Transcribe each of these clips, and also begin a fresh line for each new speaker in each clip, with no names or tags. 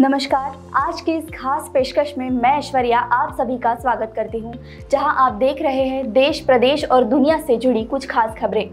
नमस्कार, आज के इस खास पेशकश में मैं ऐश्वर्या आप सभी का स्वागत करती हूँ, जहाँ आप देख रहे हैं देश, प्रदेश और दुनिया से जुड़ी कुछ खास खबरें।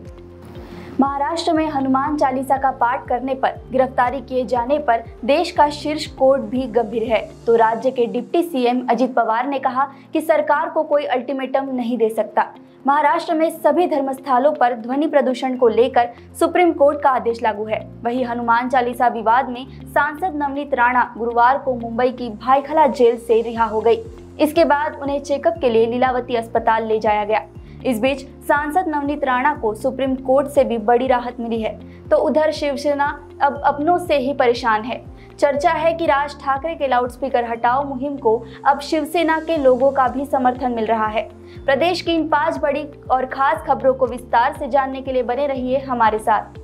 महाराष्ट्र में हनुमान चालीसा का पाठ करने पर, गिरफ्तारी किए जाने पर देश का शीर्ष कोर्ट भी गंभीर है। तो राज्य के डिप्टी सीएम अजित पवार ने कहा कि सरकार को कोई अल्टीमेटम नहीं दे सकता। महाराष्ट्र में सभी धर्मस्थलों पर ध्वनि प्रदूषण को लेकर सुप्रीम कोर्ट का आदेश लागू है। वहीं हनुमान चालीसा विवाद में सांसद नवनीत राणा गुरुवार को मुंबई की भाईखला जेल से रिहा हो गई। इसके बाद उन्हें चेकअप के लिए लीलावती अस्पताल ले जाया गया। इस बीच सांसद नवनीत राणा को सुप्रीम कोर्ट से भी बड़ी राहत मिली है। तो उधर शिवसेना अब अपनों से ही परेशान है। चर्चा है कि राज ठाकरे के लाउडस्पीकर हटाओ मुहिम को अब शिवसेना के लोगों का भी समर्थन मिल रहा है। प्रदेश की इन पाँच बड़ी और खास खबरों को विस्तार से जानने के लिए बने रहिए हमारे साथ।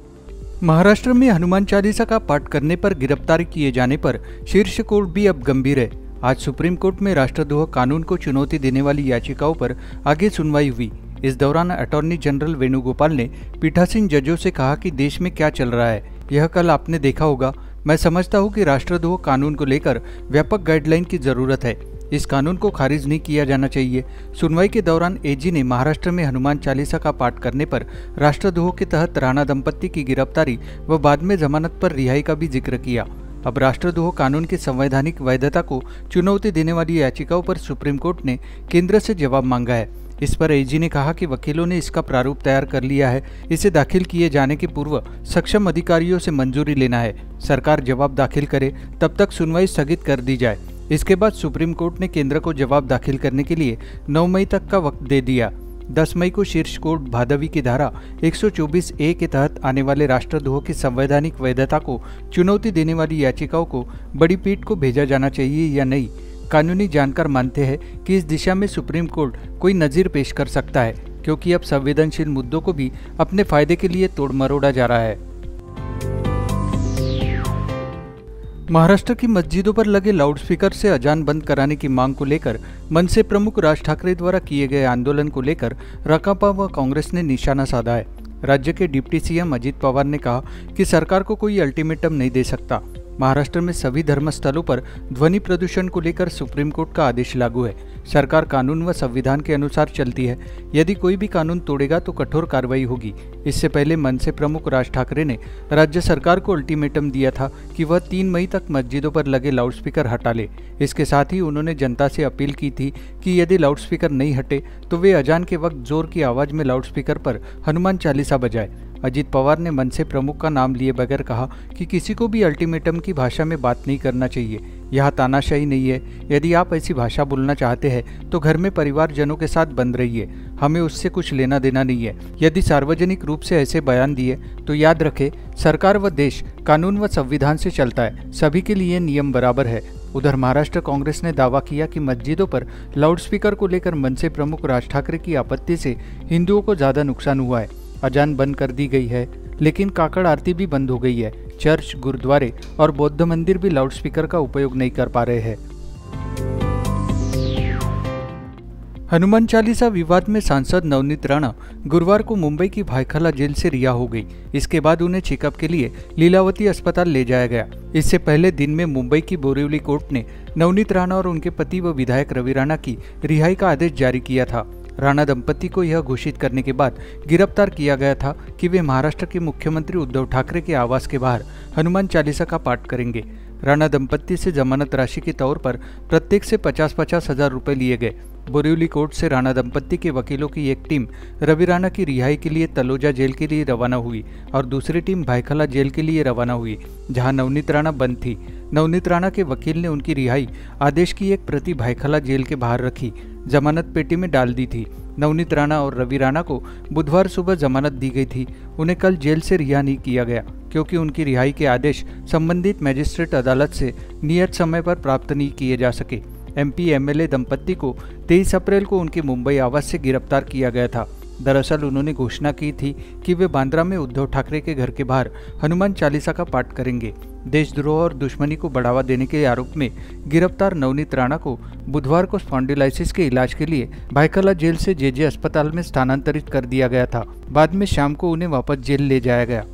महाराष्ट्र में हनुमान चालीसा का पाठ करने पर गिरफ़्तार किए जाने पर शीर्ष कोर्ट भी अब गंभीर है। आज सुप्रीम कोर्ट में राष्ट्रद्रोह कानून को चुनौती देने वाली याचिकाओं पर आगे सुनवाई हुई। इस दौरान अटॉर्नी जनरल वेणुगोपाल ने पीठासीन जजों से कहा कि देश में क्या चल रहा है। यह कल आपने देखा होगा। मैं समझता हूँ कि राष्ट्रद्रोह कानून को लेकर व्यापक गाइडलाइन की ज़रूरत है। इस कानून को खारिज नहीं किया जाना चाहिए। सुनवाई के दौरान एजी ने महाराष्ट्र में हनुमान चालीसा का पाठ करने पर राष्ट्रद्रोह के तहत राणा दंपत्ति की गिरफ्तारी व बाद में जमानत पर रिहाई का भी ज़िक्र किया। अब राष्ट्रद्रोह कानून की संवैधानिक वैधता को चुनौती देने वाली याचिकाओं पर सुप्रीम कोर्ट ने केंद्र से जवाब मांगा है। इस पर एजी ने कहा कि वकीलों ने इसका प्रारूप तैयार कर लिया है। इसे दाखिल किए जाने के पूर्व सक्षम अधिकारियों से मंजूरी लेना है। सरकार जवाब दाखिल करे, तब तक सुनवाई स्थगित कर दी जाए। इसके बाद सुप्रीम कोर्ट ने केंद्र को जवाब दाखिल करने के लिए 9 मई तक का वक्त दे दिया। 10 मई को शीर्ष कोर्ट भादवी की धारा 124 ए के तहत आने वाले राष्ट्रद्रोह की संवैधानिक वैधता को चुनौती देने वाली याचिकाओं को बड़ी पीठ को भेजा जाना चाहिए या नहीं? कानूनी जानकार मानते हैं कि इस दिशा में सुप्रीम कोर्ट कोई नज़ीर पेश कर सकता है, क्योंकि अब संवेदनशील मुद्दों को भी अपने फ़ायदे के लिए तोड़ मरोड़ा जा रहा है। महाराष्ट्र की मस्जिदों पर लगे लाउडस्पीकर से अजान बंद कराने की मांग को लेकर मनसे प्रमुख राज ठाकरे द्वारा किए गए आंदोलन को लेकर रकापा व कांग्रेस ने निशाना साधा है। राज्य के डिप्टी सीएम अजित पवार ने कहा कि सरकार को कोई अल्टीमेटम नहीं दे सकता। महाराष्ट्र में सभी धर्मस्थलों पर ध्वनि प्रदूषण को लेकर सुप्रीम कोर्ट का आदेश लागू है। सरकार कानून व संविधान के अनुसार चलती है। यदि कोई भी कानून तोड़ेगा तो कठोर कार्रवाई होगी। इससे पहले मन से प्रमुख राज ठाकरे ने राज्य सरकार को अल्टीमेटम दिया था कि वह तीन मई तक मस्जिदों पर लगे लाउडस्पीकर हटा ले। इसके साथ ही उन्होंने जनता से अपील की थी कि यदि लाउडस्पीकर नहीं हटे तो वे अजान के वक्त ज़ोर की आवाज़ में लाउडस्पीकर पर हनुमान चालीसा बजाए। अजीत पवार ने मनसे प्रमुख का नाम लिए बगैर कहा कि किसी को भी अल्टीमेटम की भाषा में बात नहीं करना चाहिए। यह तानाशाही नहीं है। यदि आप ऐसी भाषा बोलना चाहते हैं तो घर में परिवारजनों के साथ बंद रहिए। हमें उससे कुछ लेना देना नहीं है। यदि सार्वजनिक रूप से ऐसे बयान दिए तो याद रखें, सरकार व देश, कानून व संविधान से चलता है। सभी के लिए नियम बराबर है। उधर महाराष्ट्र कांग्रेस ने दावा किया कि मस्जिदों पर लाउडस्पीकर को लेकर मनसे प्रमुख राज ठाकरे की आपत्ति से हिंदुओं को ज़्यादा नुकसान हुआ है। अजान बंद कर दी गई है, लेकिन काकड़ आरती भी बंद हो गई है। चर्च, गुरुद्वारे और बौद्ध मंदिर भी लाउडस्पीकर का उपयोग नहीं कर पा रहे हैं। हनुमान चालीसा विवाद में सांसद नवनीत राणा गुरुवार को मुंबई की भाईखला जेल से रिहा हो गई। इसके बाद उन्हें चेकअप के लिए लीलावती अस्पताल ले जाया गया। इससे पहले दिन में मुंबई की बोरीवली कोर्ट ने नवनीत राणा और उनके पति व विधायक रवि राणा की रिहाई का आदेश जारी किया था। राणा दंपति को यह घोषित करने के बाद गिरफ़्तार किया गया था कि वे महाराष्ट्र के मुख्यमंत्री उद्धव ठाकरे के आवास के बाहर हनुमान चालीसा का पाठ करेंगे। राणा दंपति से जमानत राशि के तौर पर प्रत्येक से पचास पचास हज़ार रुपए लिए गए। बोरिवली कोर्ट से राणा दंपत्ति के वकीलों की एक टीम रवि राणा की रिहाई के लिए तलोजा जेल के लिए रवाना हुई और दूसरी टीम भाईखला जेल के लिए रवाना हुई, जहाँ नवनीत राणा बंद थी। नवनीत राणा के वकील ने उनकी रिहाई आदेश की एक प्रति भाईखला जेल के बाहर रखी, जमानत पेटी में डाल दी थी। नवनीत राणा और रवि राणा को बुधवार सुबह जमानत दी गई थी। उन्हें कल जेल से रिहा नहीं किया गया, क्योंकि उनकी रिहाई के आदेश संबंधित मजिस्ट्रेट अदालत से नियत समय पर प्राप्त नहीं किए जा सके। एमपी एमएलए दंपत्ति को 23 अप्रैल को उनके मुंबई आवास से गिरफ़्तार किया गया था। दरअसल उन्होंने घोषणा की थी कि वे बांद्रा में उद्धव ठाकरे के घर के बाहर हनुमान चालीसा का पाठ करेंगे। देशद्रोह और दुश्मनी को बढ़ावा देने के आरोप में गिरफ़्तार नवनीत राणा को बुधवार को स्पॉन्डिलाइसिस के इलाज के लिए भाईकला जेल से जेजे अस्पताल में स्थानांतरित कर दिया गया था। बाद में शाम को उन्हें वापस जेल ले जाया गया।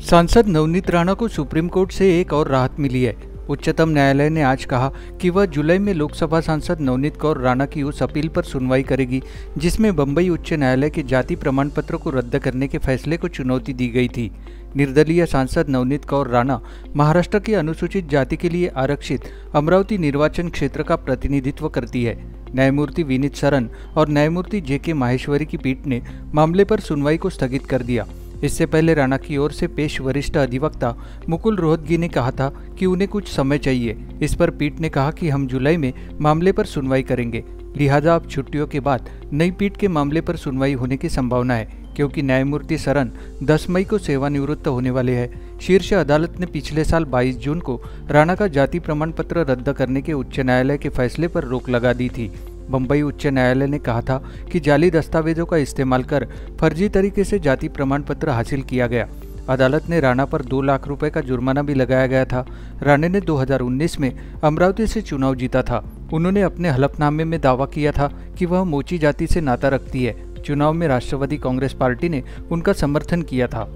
सांसद नवनीत राणा को सुप्रीम कोर्ट से एक और राहत मिली है। उच्चतम न्यायालय ने आज कहा कि वह जुलाई में लोकसभा सांसद नवनीत कौर राणा की उस अपील पर सुनवाई करेगी, जिसमें बम्बई उच्च न्यायालय के जाति प्रमाण पत्र को रद्द करने के फैसले को चुनौती दी गई थी। निर्दलीय सांसद नवनीत कौर राणा महाराष्ट्र की अनुसूचित जाति के लिए आरक्षित अमरावती निर्वाचन क्षेत्र का प्रतिनिधित्व करती है। न्यायमूर्ति विनीत सरन और न्यायमूर्ति जे के माहेश्वरी की पीठ ने मामले पर सुनवाई को स्थगित कर दिया। इससे पहले राणा की ओर से पेश वरिष्ठ अधिवक्ता मुकुल रोहतगी ने कहा था कि उन्हें कुछ समय चाहिए। इस पर पीठ ने कहा कि हम जुलाई में मामले पर सुनवाई करेंगे। लिहाजा अब छुट्टियों के बाद नई पीठ के मामले पर सुनवाई होने की संभावना है, क्योंकि न्यायमूर्ति सरन 10 मई को सेवानिवृत्त होने वाले हैं। शीर्ष अदालत ने पिछले साल 22 जून को राणा का जाति प्रमाण पत्र रद्द करने के उच्च न्यायालय के फैसले पर रोक लगा दी थी। बम्बई उच्च न्यायालय ने कहा था कि जाली दस्तावेजों का इस्तेमाल कर फर्जी तरीके से जाति प्रमाण पत्र हासिल किया गया। अदालत ने राणा पर दो लाख रुपए का जुर्माना भी लगाया गया था। राणे ने 2019 में अमरावती से चुनाव जीता था। उन्होंने अपने हलफनामे में दावा किया था कि वह मोची जाति से नाता रखती है। चुनाव में राष्ट्रवादी कांग्रेस पार्टी ने उनका समर्थन किया था।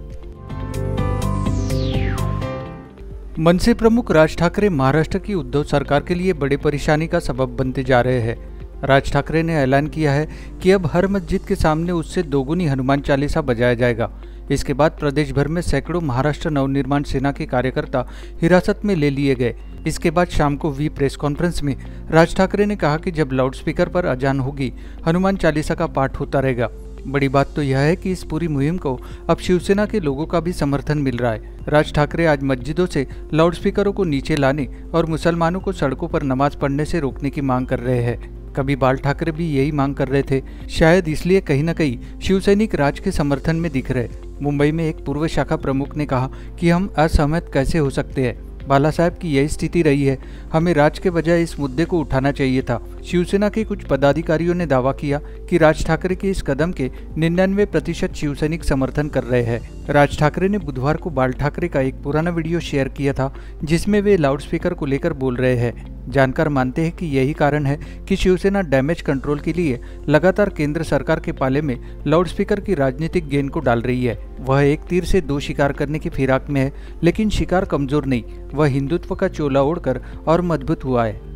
मनसे प्रमुख राज ठाकरे महाराष्ट्र की उद्धव सरकार के लिए बड़े परेशानी का सबब बनते जा रहे हैं। राज ठाकरे ने ऐलान किया है कि अब हर मस्जिद के सामने उससे दोगुनी हनुमान चालीसा बजाया जाएगा। इसके बाद प्रदेश भर में सैकड़ों महाराष्ट्र नवनिर्माण सेना के कार्यकर्ता हिरासत में ले लिए गए। इसके बाद शाम को वी प्रेस कॉन्फ्रेंस में राज ठाकरे ने कहा कि जब लाउडस्पीकर पर अजान होगी, हनुमान चालीसा का पाठ होता रहेगा। बड़ी बात तो यह है कि इस पूरी मुहिम को अब शिवसेना के लोगों का भी समर्थन मिल रहा है। राज ठाकरे आज मस्जिदों से लाउडस्पीकरों को नीचे लाने और मुसलमानों को सड़कों पर नमाज़ पढ़ने से रोकने की मांग कर रहे हैं। कभी बाल ठाकरे भी यही मांग कर रहे थे। शायद इसलिए कहीं न कहीं शिवसैनिक राज के समर्थन में दिख रहे। मुंबई में एक पूर्व शाखा प्रमुख ने कहा कि हम असहमत कैसे हो सकते हैं। बाला साहब की यही स्थिति रही है। हमें राज के बजाय इस मुद्दे को उठाना चाहिए था। शिवसेना के कुछ पदाधिकारियों ने दावा किया कि राज ठाकरे के इस कदम के निन्यानवे प्रतिशत शिवसैनिक समर्थन कर रहे हैं। राज ठाकरे ने बुधवार को बाल ठाकरे का एक पुराना वीडियो शेयर किया था, जिसमें वे लाउडस्पीकर को लेकर बोल रहे हैं। जानकार मानते हैं कि यही कारण है कि शिवसेना डैमेज कंट्रोल के लिए लगातार केंद्र सरकार के पाले में लाउडस्पीकर की राजनीतिक गेंद को डाल रही है। वह एक तीर से दो शिकार करने की फिराक में है, लेकिन शिकार कमज़ोर नहीं, वह हिंदुत्व का चोला ओढ़कर और मज़बूत हुआ है।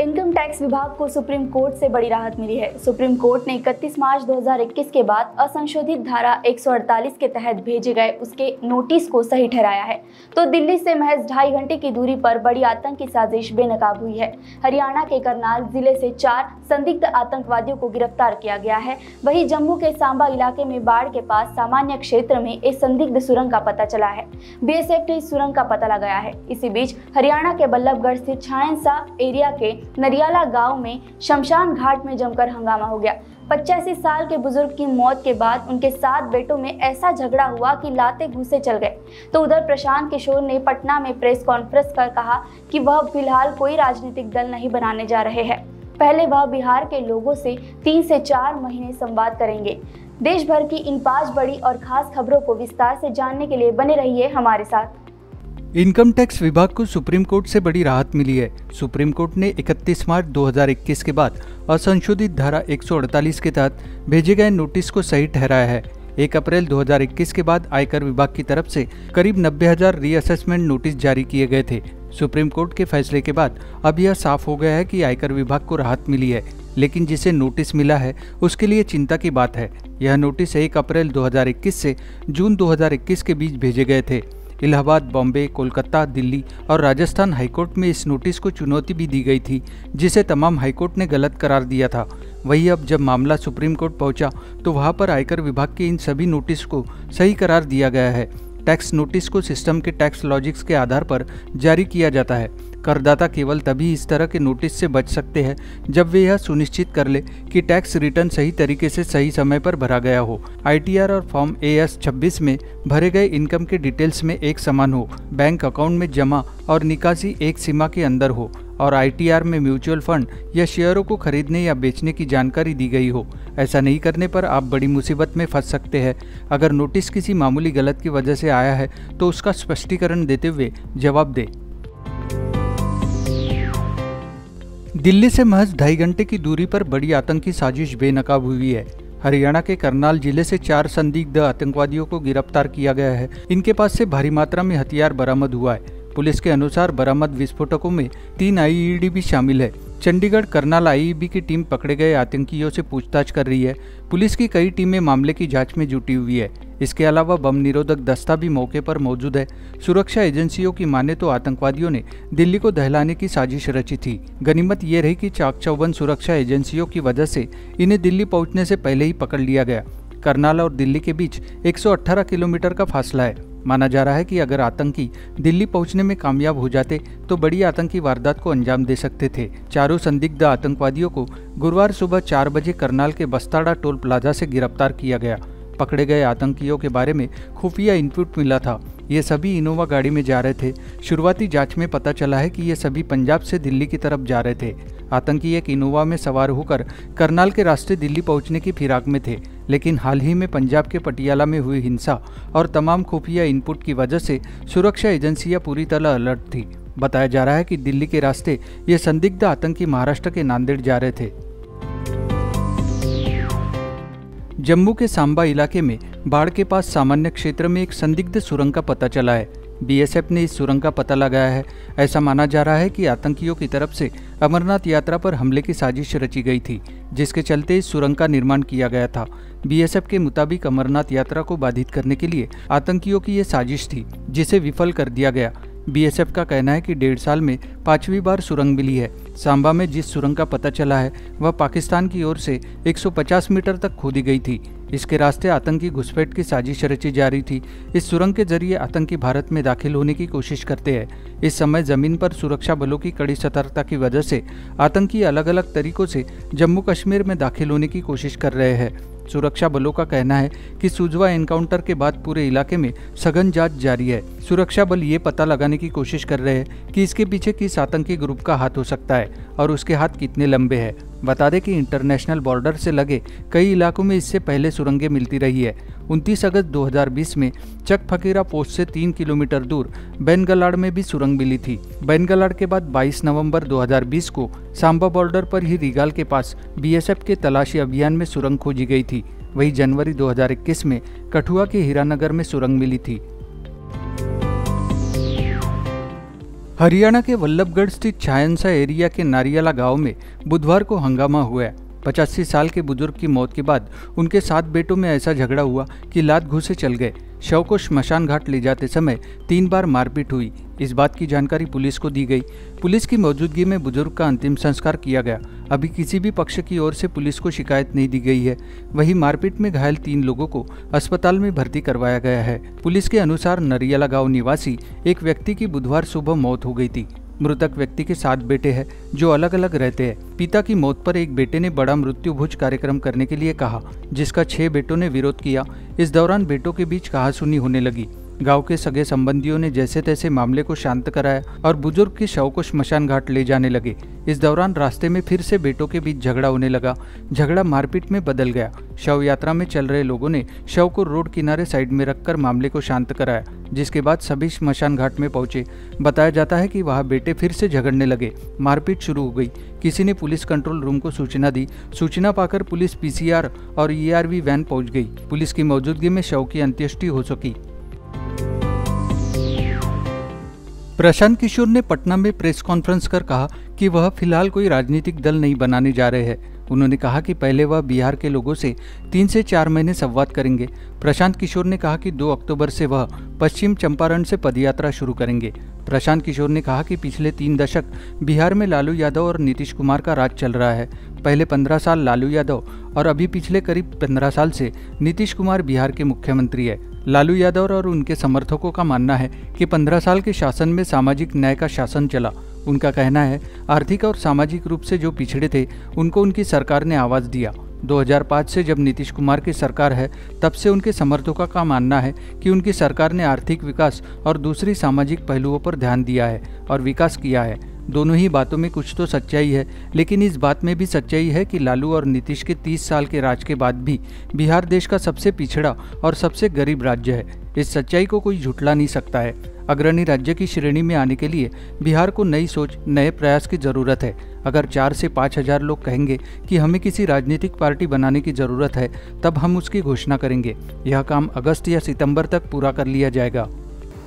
इनकम टैक्स विभाग को सुप्रीम कोर्ट से बड़ी राहत मिली है। सुप्रीम कोर्ट ने 31 मार्च 2021 के बाद असंशोधित धारा 148 के तहत भेजे गए उसके नोटिस को सही ठहराया है। तो दिल्ली से महज ढाई घंटे की दूरी पर बड़ी आतंकी साजिश बेनकाब हुई है। हरियाणा के करनाल ज़िले से चार संदिग्ध आतंकवादियों को गिरफ़्तार किया गया है। वही जम्मू के सांबा इलाके में बाढ़ के पास सामान्य क्षेत्र में एक संदिग्ध सुरंग का पता चला है। बीएसएफ ने इस सुरंग का पता लगाया है। इसी बीच हरियाणा के बल्लभगढ़ स्थित छायनसा एरिया के नरियाला गाँव में शमशान घाट में जमकर हंगामा हो गया। पचासी साल के बुज़ुर्ग की मौत के बाद उनके सात बेटों में ऐसा झगड़ा हुआ कि लाते घुसे चल गए। तो उधर प्रशांत किशोर ने पटना में प्रेस कॉन्फ्रेंस कर कहा कि वह फ़िलहाल कोई राजनीतिक दल नहीं बनाने जा रहे हैं। पहले वह बिहार के लोगों से तीन से चार महीने संवाद करेंगे। देश भर की इन पाँच बड़ी और खास खबरों को विस्तार से जानने के लिए बने रहिए हमारे साथ।
इनकम टैक्स विभाग को सुप्रीम कोर्ट से बड़ी राहत मिली है। सुप्रीम कोर्ट ने 31 मार्च 2021 के बाद असंशोधित धारा 148 के तहत भेजे गए नोटिस को सही ठहराया है। एक अप्रैल 2021 के बाद आयकर विभाग की तरफ़ से करीब नब्बे हज़ार रीअसेसमेंट नोटिस जारी किए गए थे। सुप्रीम कोर्ट के फैसले के बाद अब यह साफ़ हो गया है कि आयकर विभाग को राहत मिली है, लेकिन जिसे नोटिस मिला है, उसके लिए चिंता की बात है। यह नोटिस एक अप्रैल 2021 से जून 2021 के बीच भेजे गए थे। इलाहाबाद, बॉम्बे, कोलकाता, दिल्ली और राजस्थान हाईकोर्ट में इस नोटिस को चुनौती भी दी गई थी, जिसे तमाम हाईकोर्ट ने गलत करार दिया था। वही अब जब मामला सुप्रीम कोर्ट पहुँचा तो वहाँ पर आयकर विभाग के इन सभी नोटिस को सही करार दिया गया है। टैक्स नोटिस को सिस्टम के टैक्स लॉजिक्स के आधार पर जारी किया जाता है। करदाता केवल तभी इस तरह के नोटिस से बच सकते हैं, जब वे यह सुनिश्चित कर ले कि टैक्स रिटर्न सही तरीके से सही समय पर भरा गया हो। आईटीआर और फॉर्म ए एस छब्बीस में भरे गए इनकम के डिटेल्स में एक समान हो। बैंक अकाउंट में जमा और निकासी एक सीमा के अंदर हो और आईटीआर में म्यूचुअल फंड या शेयरों को खरीदने या बेचने की जानकारी दी गई हो। ऐसा नहीं करने पर आप बड़ी मुसीबत में फंस सकते हैं। अगर नोटिस किसी मामूली गलत की वजह से आया है तो उसका स्पष्टीकरण देते हुए जवाब दे। दिल्ली से महज ढाई घंटे की दूरी पर बड़ी आतंकी साजिश बेनकाब हुई है। हरियाणा के करनाल ज़िले से चार संदिग्ध आतंकवादियों को गिरफ़्तार किया गया है। इनके पास से भारी मात्रा में हथियार बरामद हुआ है। पुलिस के अनुसार बरामद विस्फोटकों में तीन आईईडी भी शामिल है। चंडीगढ़ करनाल आईईबी की टीम पकड़े गए आतंकियों से पूछताछ कर रही है। पुलिस की कई टीमें मामले की जाँच में जुटी हुई है। इसके अलावा बम निरोधक दस्ता भी मौके पर मौजूद है। सुरक्षा एजेंसियों की माने तो आतंकवादियों ने दिल्ली को दहलाने की साजिश रची थी। गनीमत ये रही कि चाक चौबंद सुरक्षा एजेंसियों की वजह से इन्हें दिल्ली पहुँचने से पहले ही पकड़ लिया गया। करनाल और दिल्ली के बीच 118 किलोमीटर का फासला है। माना जा रहा है कि अगर आतंकी दिल्ली पहुँचने में कामयाब हो जाते तो बड़ी आतंकी वारदात को अंजाम दे सकते थे। चारों संदिग्ध आतंकवादियों को गुरुवार सुबह चार बजे करनाल के बस्ताड़ा टोल प्लाजा से गिरफ़्तार किया गया। पकड़े गए आतंकियों के बारे में खुफिया इनपुट मिला था। ये सभी इनोवा गाड़ी में जा रहे थे। शुरुआती जाँच में पता चला है कि ये सभी पंजाब से दिल्ली की तरफ़ जा रहे थे। आतंकी एक इनोवा में सवार होकर करनाल के रास्ते दिल्ली पहुँचने की फिराक में थे, लेकिन हाल ही में पंजाब के पटियाला में हुई हिंसा और तमाम खुफिया इनपुट की वजह से सुरक्षा एजेंसियाँ पूरी तरह अलर्ट थी। बताया जा रहा है कि दिल्ली के रास्ते ये संदिग्ध आतंकी महाराष्ट्र के नांदेड़ जा रहे थे। जम्मू के सांबा इलाके में बाढ़ के पास सामान्य क्षेत्र में एक संदिग्ध सुरंग का पता चला है। बीएसएफ ने इस सुरंग का पता लगाया है। ऐसा माना जा रहा है कि आतंकियों की तरफ़ से अमरनाथ यात्रा पर हमले की साजिश रची गई थी, जिसके चलते इस सुरंग का निर्माण किया गया था। बीएसएफ के मुताबिक अमरनाथ यात्रा को बाधित करने के लिए आतंकियों की ये साजिश थी, जिसे विफल कर दिया गया। बीएसएफ का कहना है कि डेढ़ साल में पांचवी बार सुरंग मिली है। सांबा में जिस सुरंग का पता चला है, वह पाकिस्तान की ओर से 150 मीटर तक खोदी गई थी। इसके रास्ते आतंकी घुसपैठ की साजिश रची जा रही थी। इस सुरंग के ज़रिए आतंकी भारत में दाखिल होने की कोशिश करते हैं। इस समय ज़मीन पर सुरक्षा बलों की कड़ी सतर्कता की वजह से आतंकी अलग अलग तरीकों से जम्मू कश्मीर में दाखिल होने की कोशिश कर रहे हैं। सुरक्षा बलों का कहना है कि सुजवा एनकाउंटर के बाद पूरे इलाके में सघन जाँच जारी है। सुरक्षा बल ये पता लगाने की कोशिश कर रहे हैं कि इसके पीछे किस आतंकी ग्रुप का हाथ हो सकता है और उसके हाथ कितने लंबे हैं। बता दें कि इंटरनेशनल बॉर्डर से लगे कई इलाकों में इससे पहले सुरंगें मिलती रही है। 29 अगस्त 2020 में चक फकीरा पोस्ट से तीन किलोमीटर दूर बैनगलाड़ में भी सुरंग मिली थी। बैनगलाड़ के बाद 22 नवंबर 2020 को सांबा बॉर्डर पर ही रिगाल के पास बीएसएफ के तलाशी अभियान में सुरंग खोजी गई थी। वही जनवरी 2021 में कठुआ के हीरानगर में सुरंग मिली थी। हरियाणा के वल्लभगढ़ स्थित छायनसा एरिया के नारियाला गाँव में बुधवार को हंगामा हुआ। पचासी साल के बुज़ुर्ग की मौत के बाद उनके सात बेटों में ऐसा झगड़ा हुआ कि लात घुसे चल गए। शव को श्मशान घाट ले जाते समय तीन बार मारपीट हुई। इस बात की जानकारी पुलिस को दी गई। पुलिस की मौजूदगी में बुज़ुर्ग का अंतिम संस्कार किया गया। अभी किसी भी पक्ष की ओर से पुलिस को शिकायत नहीं दी गई है। वही मारपीट में घायल तीन लोगों को अस्पताल में भर्ती करवाया गया है। पुलिस के अनुसार नरियाला गाँव निवासी एक व्यक्ति की बुधवार सुबह मौत हो गई थी। मृतक व्यक्ति के सात बेटे हैं, जो अलग अलग रहते हैं। पिता की मौत पर एक बेटे ने बड़ा मृत्यु भोज कार्यक्रम करने के लिए कहा, जिसका छह बेटों ने विरोध किया। इस दौरान बेटों के बीच कहासुनी होने लगी। गाँव के सगे संबंधियों ने जैसे तैसे मामले को शांत कराया और बुज़ुर्ग के शव को श्मशान घाट ले जाने लगे। इस दौरान रास्ते में फिर से बेटों के बीच झगड़ा होने लगा। झगड़ा मारपीट में बदल गया। शव यात्रा में चल रहे लोगों ने शव को रोड किनारे साइड में रखकर मामले को शांत कराया, जिसके बाद सभी श्मशान घाट में पहुँचे। बताया जाता है कि वहाँ बेटे फिर से झगड़ने लगे। मारपीट शुरू हो गई। किसी ने पुलिस कंट्रोल रूम को सूचना दी। सूचना पाकर पुलिस पीसीआर और ईआरवी वैन पहुँच गई। पुलिस की मौजूदगी में शव की अंत्येष्टि हो सकी। प्रशांत किशोर ने पटना में प्रेस कॉन्फ्रेंस कर कहा कि वह फ़िलहाल कोई राजनीतिक दल नहीं बनाने जा रहे हैं। उन्होंने कहा कि पहले वह बिहार के लोगों से तीन से चार महीने संवाद करेंगे। प्रशांत किशोर ने कहा कि 2 अक्टूबर से वह पश्चिम चंपारण से पदयात्रा शुरू करेंगे। प्रशांत किशोर ने कहा कि पिछले तीन दशक बिहार में लालू यादव और नीतीश कुमार का राज चल रहा है। पहले पंद्रह साल लालू यादव और अभी पिछले करीब पंद्रह साल से नीतीश कुमार बिहार के मुख्यमंत्री है। लालू यादव और उनके समर्थकों का मानना है कि पंद्रह साल के शासन में सामाजिक न्याय का शासन चला। उनका कहना है, आर्थिक और सामाजिक रूप से जो पिछड़े थे, उनको उनकी सरकार ने आवाज़ दिया। 2005 से जब नीतीश कुमार की सरकार है, तब से उनके समर्थकों का मानना है कि उनकी सरकार ने आर्थिक विकास और दूसरी सामाजिक पहलुओं पर ध्यान दिया है और विकास किया है। दोनों ही बातों में कुछ तो सच्चाई है, लेकिन इस बात में भी सच्चाई है कि लालू और नीतीश के 30 साल के राज के बाद भी बिहार देश का सबसे पिछड़ा और सबसे गरीब राज्य है। इस सच्चाई को कोई झुटला नहीं सकता है। अग्रणी राज्य की श्रेणी में आने के लिए बिहार को नई सोच, नए प्रयास की ज़रूरत है। अगर चार से पाँच हज़ार लोग कहेंगे कि हमें किसी राजनीतिक पार्टी बनाने की ज़रूरत है, तब हम उसकी घोषणा करेंगे। यह काम अगस्त या सितंबर तक पूरा कर लिया जाएगा।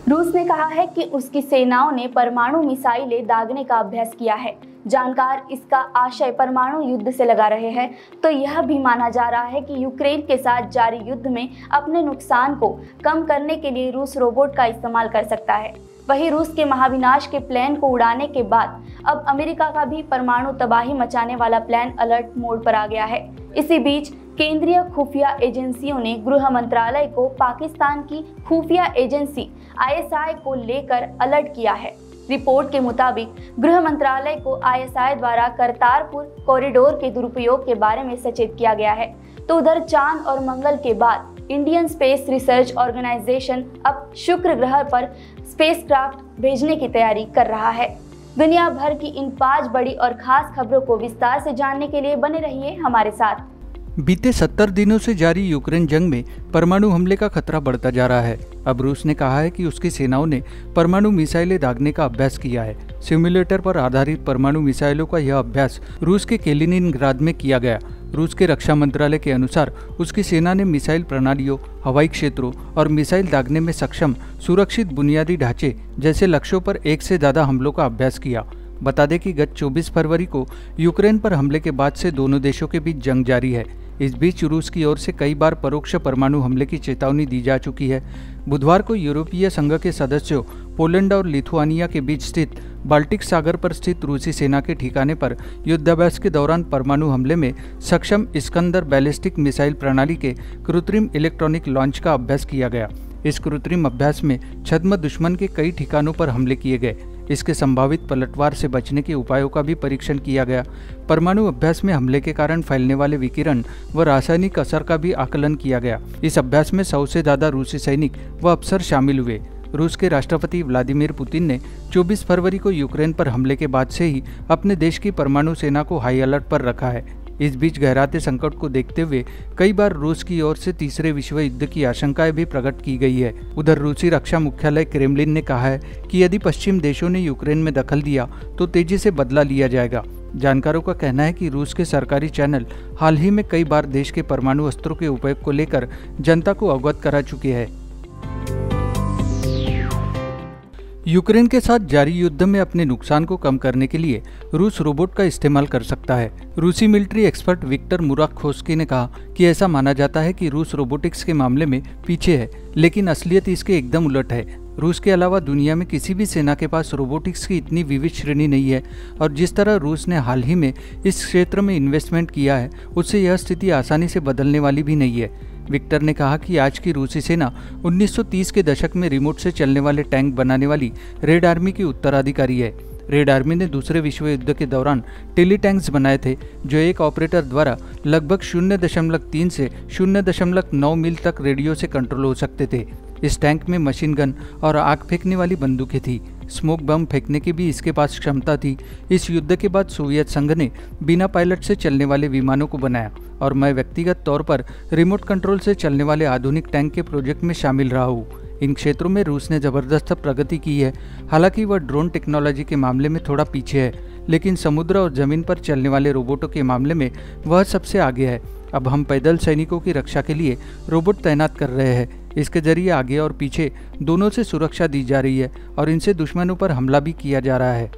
रूस ने कहा है कि उसकी सेनाओं ने परमाणु मिसाइलें दागने का अभ्यास किया है। जानकार इसका आशय परमाणु युद्ध से लगा रहे हैं। तो यह भी माना जा रहा है कि यूक्रेन के साथ जारी युद्ध में अपने नुकसान को कम करने के लिए रूस रोबोट का इस्तेमाल कर सकता है। वहीं रूस के महाविनाश के प्लान को उड़ाने के बाद अब अमेरिका का भी परमाणु तबाही मचाने वाला प्लान अलर्ट मोड पर आ गया है। इसी बीच केंद्रीय खुफिया एजेंसियों ने गृह मंत्रालय को पाकिस्तान की खुफिया एजेंसी आईएसआई को लेकर अलर्ट किया है। रिपोर्ट के मुताबिक, गृह मंत्रालय को आईएसआई द्वारा करतारपुर कॉरिडोर के दुरुपयोग के बारे में सचेत किया गया है। तो उधर चाँद और मंगल के बाद इंडियन स्पेस रिसर्च ऑर्गेनाइजेशन अब शुक्र ग्रह पर स्पेसक्राफ्ट भेजने की तैयारी कर रहा है। दुनिया भर की इन पाँच बड़ी और खास खबरों को विस्तार से जानने के लिए बने रहिए हमारे साथ।
बीते सत्तर दिनों से जारी यूक्रेन जंग में परमाणु हमले का खतरा बढ़ता जा रहा है। अब रूस ने कहा है कि उसकी सेनाओं ने परमाणु मिसाइलें दागने का अभ्यास किया है। सिमुलेटर पर आधारित परमाणु मिसाइलों का यह अभ्यास रूस के केलिनिनग्राद में किया गया। रूस के रक्षा मंत्रालय के अनुसार उसकी सेना ने मिसाइल प्रणालियों, हवाई क्षेत्रों और मिसाइल दागने में सक्षम सुरक्षित बुनियादी ढांचे जैसे लक्ष्यों पर एक से ज़्यादा हमलों का अभ्यास किया। बता दें कि गत 24 फरवरी को यूक्रेन पर हमले के बाद से दोनों देशों के बीच जंग जारी है। इस बीच रूस की ओर से कई बार परोक्ष परमाणु हमले की चेतावनी दी जा चुकी है। बुधवार को यूरोपीय संघ के सदस्यों पोलैंड और लिथुआनिया के बीच स्थित बाल्टिक सागर पर स्थित रूसी सेना के ठिकाने पर युद्धाभ्यास के दौरान परमाणु हमले में सक्षम इस्कंदर बैलिस्टिक मिसाइल प्रणाली के कृत्रिम इलेक्ट्रॉनिक लॉन्च का अभ्यास किया गया। इस कृत्रिम अभ्यास में छद्म दुश्मन के कई ठिकानों पर हमले किए गए। इसके संभावित पलटवार से बचने के उपायों का भी परीक्षण किया गया। परमाणु अभ्यास में हमले के कारण फैलने वाले विकिरण व रासायनिक असर का भी आकलन किया गया। इस अभ्यास में सौ से ज़्यादा रूसी सैनिक व अफसर शामिल हुए। रूस के राष्ट्रपति व्लादिमीर पुतिन ने 24 फरवरी को यूक्रेन पर हमले के बाद से ही अपने देश की परमाणु सेना को हाई अलर्ट पर रखा है। इस बीच गहराते संकट को देखते हुए कई बार रूस की ओर से तीसरे विश्व युद्ध की आशंकाएँ भी प्रकट की गई है। उधर रूसी रक्षा मुख्यालय क्रेमलिन ने कहा है कि यदि पश्चिम देशों ने यूक्रेन में दखल दिया तो तेज़ी से बदला लिया जाएगा। जानकारों का कहना है कि रूस के सरकारी चैनल हाल ही में कई बार देश के परमाणु अस्त्रों के उपयोग को लेकर जनता को अवगत करा चुके हैं। यूक्रेन के साथ जारी युद्ध में अपने नुकसान को कम करने के लिए रूस रोबोट का इस्तेमाल कर सकता है। रूसी मिलिट्री एक्सपर्ट विक्टर मुराखोस्की ने कहा कि ऐसा माना जाता है कि रूस रोबोटिक्स के मामले में पीछे है, लेकिन असलियत इसके एकदम उलट है। रूस के अलावा दुनिया में किसी भी सेना के पास रोबोटिक्स की इतनी विविध श्रेणी नहीं है, और जिस तरह रूस ने हाल ही में इस क्षेत्र में इन्वेस्टमेंट किया है, उससे यह स्थिति आसानी से बदलने वाली भी नहीं है। विक्टर ने कहा कि आज की रूसी सेना 1930 के दशक में रिमोट से चलने वाले टैंक बनाने वाली रेड आर्मी की उत्तराधिकारी है। रेड आर्मी ने दूसरे विश्व युद्ध के दौरान टेली टैंक्स बनाए थे, जो एक ऑपरेटर द्वारा लगभग शून्य दशमलव तीन से शून्य दशमलव नौ मील तक रेडियो से कंट्रोल हो सकते थे। इस टैंक में मशीन गन और आग फेंकने वाली बंदूकें थी। स्मोक बम फेंकने की भी इसके पास क्षमता थी। इस युद्ध के बाद सोवियत संघ ने बिना पायलट से चलने वाले विमानों को बनाया और मैं व्यक्तिगत तौर पर रिमोट कंट्रोल से चलने वाले आधुनिक टैंक के प्रोजेक्ट में शामिल रहा हूँ। इन क्षेत्रों में रूस ने ज़बरदस्त प्रगति की है। हालाँकि वह ड्रोन टेक्नोलॉजी के मामले में थोड़ा पीछे है, लेकिन समुद्र और ज़मीन पर चलने वाले रोबोटों के मामले में वह सबसे आगे है। अब हम पैदल सैनिकों की रक्षा के लिए रोबोट तैनात कर रहे हैं। इसके ज़रिए आगे और पीछे दोनों से सुरक्षा दी जा रही है और इनसे दुश्मनों पर हमला भी किया जा रहा है।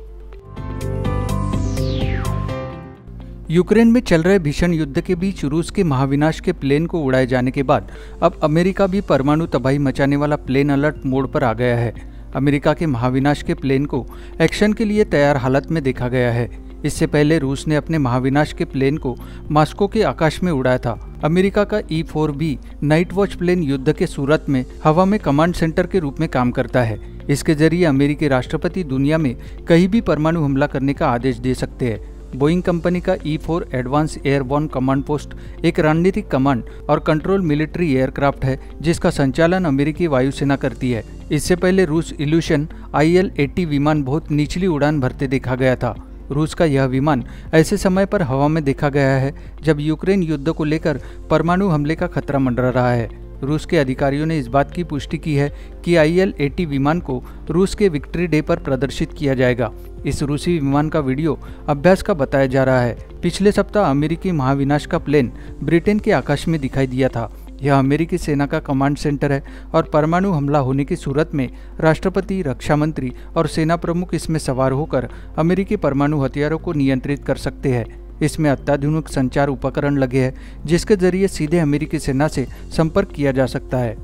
यूक्रेन में चल रहे भीषण युद्ध के बीच रूस के महाविनाश के प्लेन को उड़ाए जाने के बाद अब अमेरिका भी परमाणु तबाही मचाने वाला प्लेन अलर्ट मोड पर आ गया है। अमेरिका के महाविनाश के प्लेन को एक्शन के लिए तैयार हालत में देखा गया है। इससे पहले रूस ने अपने महाविनाश के प्लेन को मास्को के आकाश में उड़ाया था। अमेरिका का E four B night watch plane युद्ध के सूरत में हवा में कमांड सेंटर के रूप में काम करता है। इसके ज़रिए अमेरिकी राष्ट्रपति दुनिया में कहीं भी परमाणु हमला करने का आदेश दे सकते हैं। बोइंग कंपनी का E four advance airborne command post एक रणनीतिक कमांड और कंट्रोल मिलिट्री एयरक्राफ्ट है, जिसका संचालन अमेरिकी वायुसेना करती है। इससे पहले रूस इल्यूशन आई एल विमान बहुत निचली उड़ान भरते देखा गया था। रूस का यह विमान ऐसे समय पर हवा में देखा गया है, जब यूक्रेन युद्ध को लेकर परमाणु हमले का खतरा मंडरा रहा है। रूस के अधिकारियों ने इस बात की पुष्टि की है कि आई एल विमान को रूस के विक्ट्री डे पर प्रदर्शित किया जाएगा। इस रूसी विमान का वीडियो अभ्यास का बताया जा रहा है। पिछले सप्ताह अमेरिकी महाविनाश का प्लेन ब्रिटेन के आकाश में दिखाई दिया था। यह अमेरिकी सेना का कमांड सेंटर है और परमाणु हमला होने की सूरत में राष्ट्रपति रक्षा मंत्री और सेना प्रमुख इसमें सवार होकर अमेरिकी परमाणु हथियारों को नियंत्रित कर सकते हैं। इसमें अत्याधुनिक संचार उपकरण लगे हैं, जिसके ज़रिए सीधे अमेरिकी सेना से संपर्क किया जा सकता है।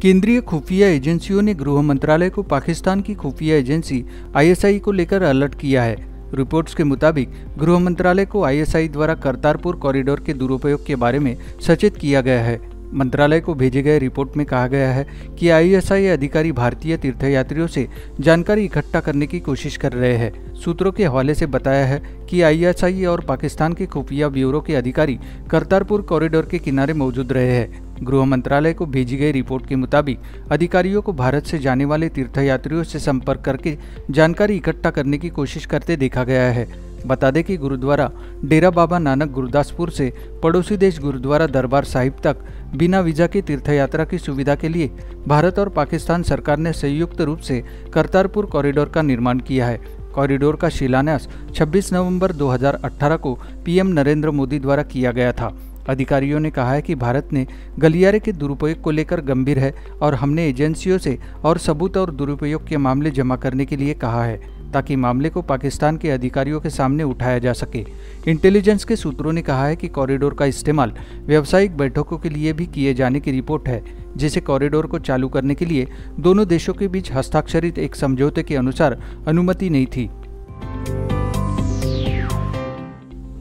केंद्रीय खुफिया एजेंसियों ने गृह मंत्रालय को पाकिस्तान की खुफिया एजेंसी, आईएसआई को लेकर अलर्ट किया है। रिपोर्ट्स के मुताबिक गृह मंत्रालय को आईएसआई द्वारा करतारपुर कॉरिडोर के दुरुपयोग के बारे में सचेत किया गया है। मंत्रालय को भेजे गए रिपोर्ट में कहा गया है कि आईएसआई अधिकारी भारतीय तीर्थयात्रियों से जानकारी इकट्ठा करने की कोशिश कर रहे हैं। सूत्रों के हवाले से बताया है कि आईएसआई और पाकिस्तान के खुफिया ब्यूरो के अधिकारी करतारपुर कॉरिडोर के किनारे मौजूद रहे हैं। गृह मंत्रालय को भेजी गई रिपोर्ट के मुताबिक अधिकारियों को भारत से जाने वाले तीर्थयात्रियों से संपर्क करके जानकारी इकट्ठा करने की कोशिश करते देखा गया है। बता दें कि गुरुद्वारा डेरा बाबा नानक गुरदासपुर से पड़ोसी देश गुरुद्वारा दरबार साहिब तक बिना वीज़ा की तीर्थयात्रा की सुविधा के लिए भारत और पाकिस्तान सरकार ने संयुक्त रूप से करतारपुर कॉरिडोर का निर्माण किया है। कॉरिडोर का शिलान्यास 26 नवंबर 2018 को पीएम नरेंद्र मोदी द्वारा किया गया था। अधिकारियों ने कहा है कि भारत ने गलियारे के दुरुपयोग को लेकर गंभीर है और हमने एजेंसियों से और सबूत और दुरुपयोग के मामले जमा करने के लिए कहा है। ताकि मामले को पाकिस्तान के अधिकारियों के सामने उठाया जा सके। इंटेलिजेंस के सूत्रों ने कहा है कि कॉरिडोर का इस्तेमाल व्यावसायिक बैठकों के लिए भी किए जाने की रिपोर्ट है, जिसे कॉरिडोर को चालू करने के लिए दोनों देशों के बीच हस्ताक्षरित एक समझौते के अनुसार अनुमति नहीं थी।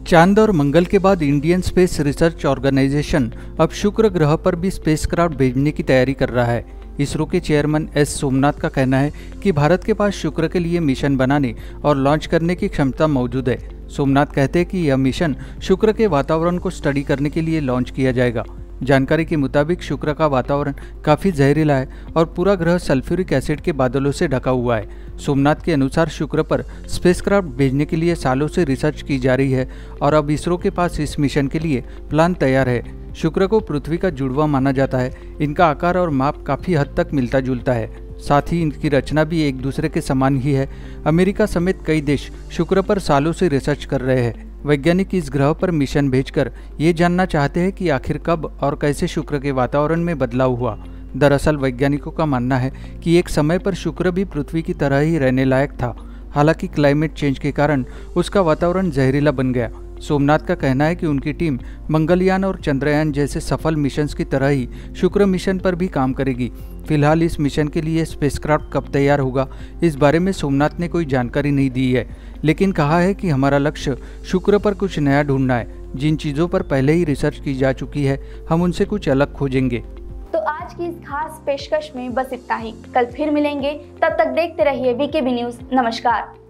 चाँद और मंगल के बाद इंडियन स्पेस रिसर्च ऑर्गेनाइजेशन अब शुक्र ग्रह पर भी स्पेसक्राफ्ट भेजने की तैयारी कर रहा है। इसरो के चेयरमैन एस सोमनाथ का कहना है कि भारत के पास शुक्र के लिए मिशन बनाने और लॉन्च करने की क्षमता मौजूद है। सोमनाथ कहते हैं कि यह मिशन शुक्र के वातावरण को स्टडी करने के लिए लॉन्च किया जाएगा। जानकारी के मुताबिक शुक्र का वातावरण काफ़ी जहरीला है और पूरा ग्रह सल्फ्यूरिक एसिड के बादलों से ढका हुआ है। सोमनाथ के अनुसार शुक्र पर स्पेसक्राफ्ट भेजने के लिए सालों से रिसर्च की जा रही है और अब इसरो के पास इस मिशन के लिए प्लान तैयार है। शुक्र को पृथ्वी का जुड़वा माना जाता है। इनका आकार और माप काफ़ी हद तक मिलता जुलता है। साथ ही इनकी रचना भी एक दूसरे के समान ही है। अमेरिका समेत कई देश शुक्र पर सालों से रिसर्च कर रहे हैं। वैज्ञानिक इस ग्रह पर मिशन भेजकर ये जानना चाहते हैं कि आखिर कब और कैसे शुक्र के वातावरण में बदलाव हुआ। दरअसल वैज्ञानिकों का मानना है कि एक समय पर शुक्र भी पृथ्वी की तरह ही रहने लायक था। हालाँकि क्लाइमेट चेंज के कारण उसका वातावरण जहरीला बन गया। सोमनाथ का कहना है कि उनकी टीम मंगलयान और चंद्रयान जैसे सफल मिशन की तरह ही शुक्र मिशन पर भी काम करेगी। फ़िलहाल इस मिशन के लिए स्पेसक्राफ्ट कब तैयार होगा, इस बारे में सोमनाथ ने कोई जानकारी नहीं दी है, लेकिन कहा है कि हमारा लक्ष्य शुक्र पर कुछ नया ढूंढना है। जिन चीज़ों पर पहले ही रिसर्च की जा चुकी है, हम उनसे कुछ अलग खोजेंगे।
तो आज की इस खास पेशकश में बस इतना ही। कल फिर मिलेंगे। तब तक देखते रहिए वीके न्यूज़ नमस्कार।